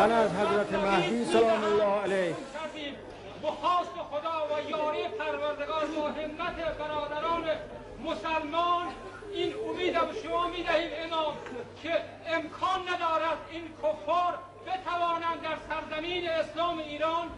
من از حضرت مهدی سلام الله علیه. به خدا و یاری پروردگار و همت برادران مسلمان این امید به شما می‌دهیم امام که امکان ندارد این کفار بتوانند در سرزمین اسلام ایران